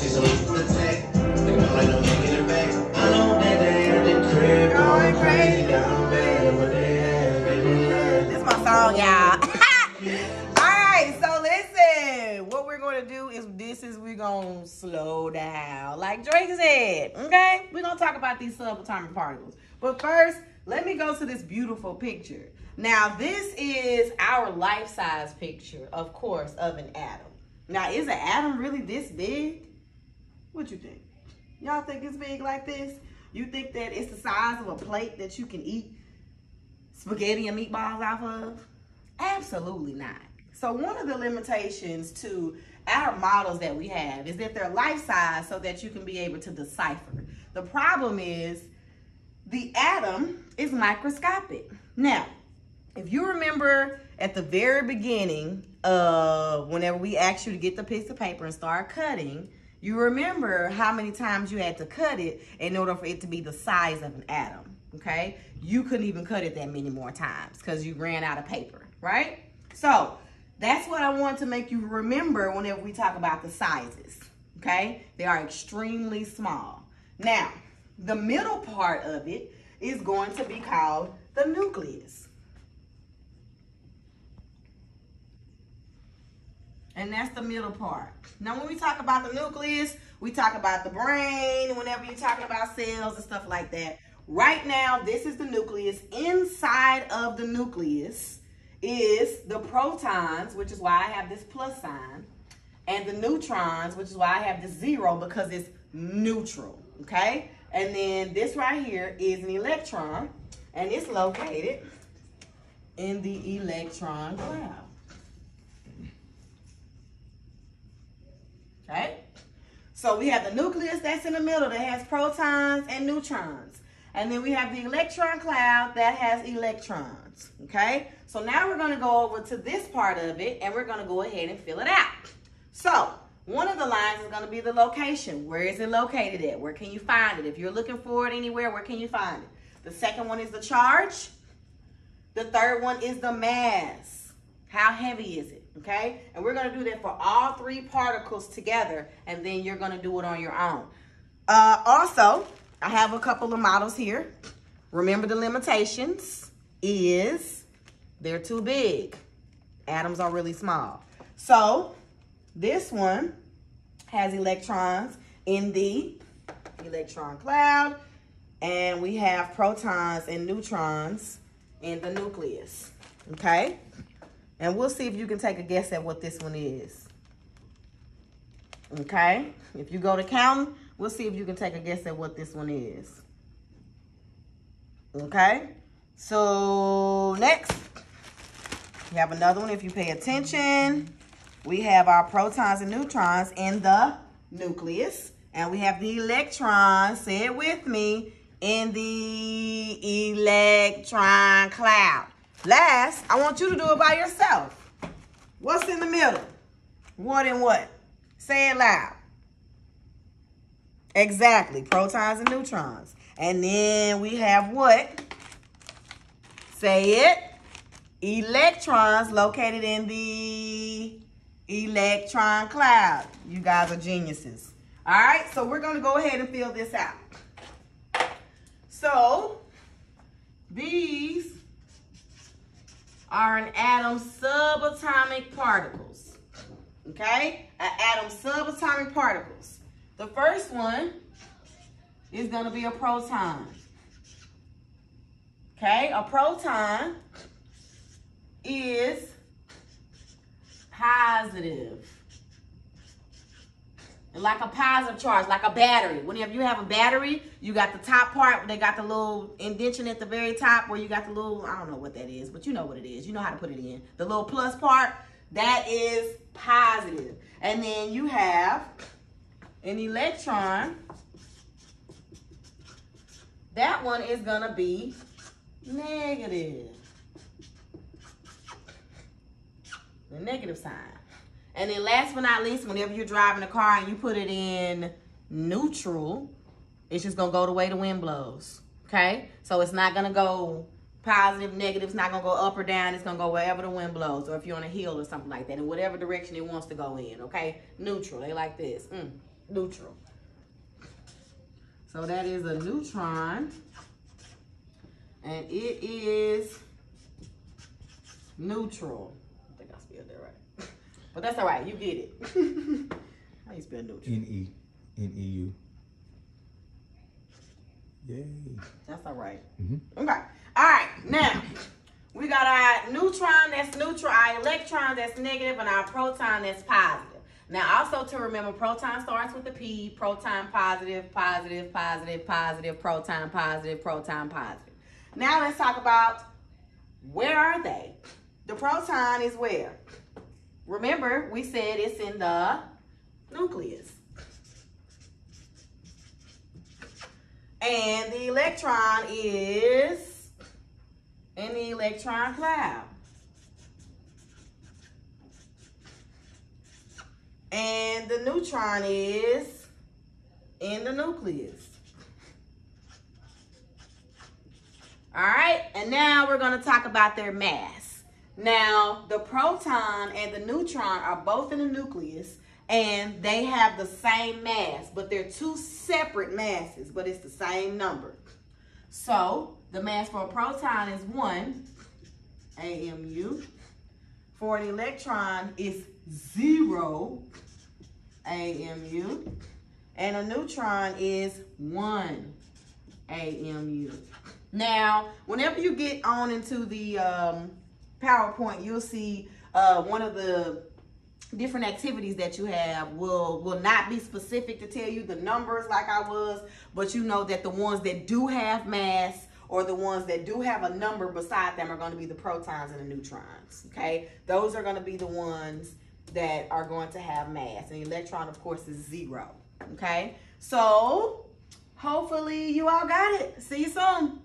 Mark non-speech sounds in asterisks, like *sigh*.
See some attack. They don't like no taking it back. I know that they at the crib going crazy down there. What they have, This is my song, y'all. *laughs* All right, so listen. What we're gonna do is this is we're gonna slow down, like Drake said. Okay, we're gonna talk about these subatomic particles. But first, let me go to this beautiful picture. Now, this is our life-size picture, of course, of an atom. Now, is an atom really this big? What you think? Y'all think it's big like this? You think that it's the size of a plate that you can eat spaghetti and meatballs off of? Absolutely not. So one of the limitations to our models that we have is that they're life size so that you can be able to decipher. The problem is the atom is microscopic. Now, if you remember at the very beginning of whenever we asked you to get the piece of paper and start cutting, you remember how many times you had to cut it in order for it to be the size of an atom, okay? You couldn't even cut it that many more times because you ran out of paper, right? So that's what I want to make you remember whenever we talk about the sizes, okay? They are extremely small. Now, the middle part of it is going to be called the nucleus. And that's the middle part. Now, when we talk about the nucleus, we talk about the brain, whenever you're talking about cells and stuff like that. Right now, this is the nucleus. Inside of the nucleus is the protons, which is why I have this plus sign, and the neutrons, which is why I have this zero because it's neutral, okay? And then this right here is an electron, and it's located in the electron cloud. Okay? So we have the nucleus that's in the middle that has protons and neutrons. And then we have the electron cloud that has electrons. Okay? So now we're going to go over to this part of it and we're going to go ahead and fill it out. So one of the lines is going to be the location. Where is it located at? Where can you find it? If you're looking for it anywhere, where can you find it? The second one is the charge. The third one is the mass. How heavy is it? Okay? And we're going to do that for all three particles together, and then you're going to do it on your own. Uh, also, I have a couple of models here. Remember the limitations is they're too big. Atoms are really small. So, this one has electrons in the electron cloud, and we have protons and neutrons in the nucleus. Okay? And we'll see if you can take a guess at what this one is. Okay? If you go to counting, we'll see if you can take a guess at what this one is. Okay? So, next, we have another one. If you pay attention, we have our protons and neutrons in the nucleus. And we have the electrons, say it with me, in the electron cloud. Last, I want you to do it by yourself. What's in the middle? What and what? Say it loud. Exactly, protons and neutrons. And then we have what? Say it. Electrons located in the electron cloud. You guys are geniuses. All right, so we're going to go ahead and fill this out. So, these are an atom's subatomic particles. Okay? An atom's subatomic particles. The first one is going to be a proton. Okay? A proton is positive. Like a positive charge, like a battery. Whenever you have a battery, you got the top part, they got the little indentation at the very top where you got the little, I don't know what that is, but you know what it is. You know how to put it in. The little plus part, that is positive. And then you have an electron. That one is going to be negative. The negative sign. And then last but not least, whenever you're driving a car and you put it in neutral, it's just gonna go the way the wind blows. Okay? So it's not gonna go positive, negative, it's not gonna go up or down, it's gonna go wherever the wind blows, or if you're on a hill or something like that, in whatever direction it wants to go in, okay? Neutral, they like this. Mm. neutral. So that is a neutron. And it is neutral. I think I spelled that right. But that's all right. You get it. *laughs* How you spell neutral? N E N E U. Yay. That's all right. Mhm. Okay. All right. Now, we got our neutron that's neutral, our electron that's negative, and our proton that's positive. Now, also to remember, proton starts with a P, proton positive, positive, positive, positive, proton positive, proton positive. Now, let's talk about where are they? The proton is where? Remember, we said it's in the nucleus. And the electron is in the electron cloud. And the neutron is in the nucleus. All right, and now we're going to talk about their mass. Now, the proton and the neutron are both in the nucleus and they have the same mass, but they're two separate masses, but it's the same number. So, the mass for a proton is 1 AMU. For an electron, it's 0 AMU. And a neutron is 1 AMU. Now, whenever you get on into the um, PowerPoint, you'll see uh, one of the different activities that you have will will not be specific to tell you the numbers like I was, but you know that the ones that do have mass or the ones that do have a number beside them are going to be the protons and the neutrons. Okay, those are going to be the ones that are going to have mass, and the electron, of course, is zero. Okay, so hopefully you all got it. See you soon.